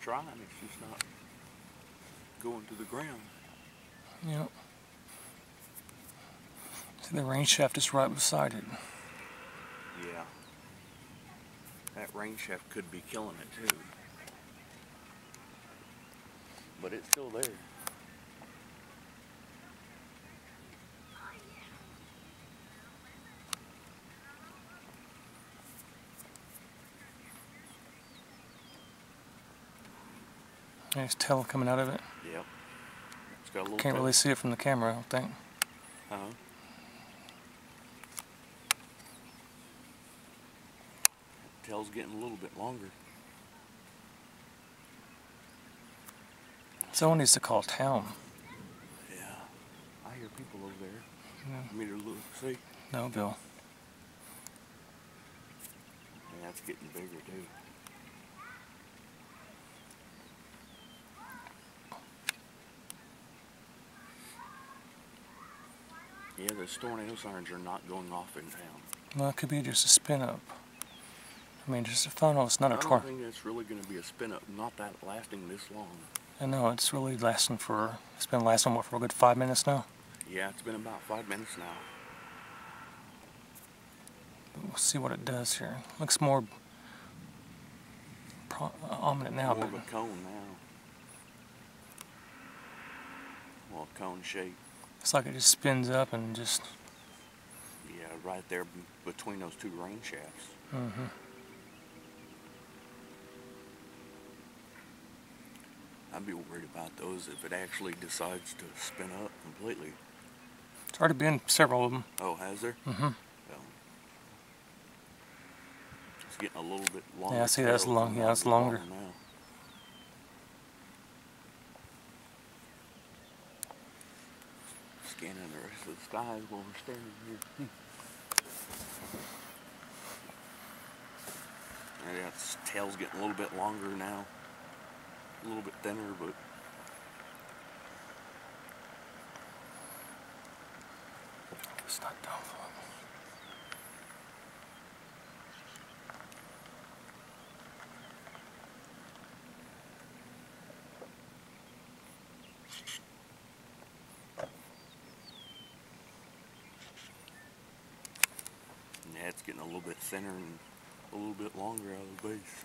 trying, it's just not going to the ground. Yep. See, the rain shaft is right beside it. Yeah. That rain shaft could be killing it too. But it's still there. There's tail coming out of it. Yep. It's got a little Can't tail. really see it from the camera, I don't think. Uh-huh. Tail's getting a little bit longer. Someone needs to call town. Yeah. I hear people over there. Yeah. Want me to look, see? No, Bill. Yeah, it's getting bigger too. Yeah, those tornado sirens are not going off in town. Well, it could be just a spin up. I mean, just a funnel. It's not I a don't tornado. think it's really going to be a spin up. Not that lasting this long. I know it's really lasting for. It's been lasting what for a good five minutes now. Yeah, it's been about five minutes now. But we'll see what it does here. Looks more pro- uh, ominous now, More but of a cone now. Well, cone shape. It's like it just spins up and just. Yeah, right there between those two rain shafts. hmm I'd be worried about those if it actually decides to spin up completely. It's already been several of them. Oh, has there? Mm-hmm. Well, it's getting a little bit longer. Yeah, I see that's long- yeah, it's of longer. Now. The skies while we're standing here. And yeah, its tail's getting a little bit longer now. A little bit thinner, but It's not down for it. yeah, it's getting a little bit thinner and a little bit longer out of the base.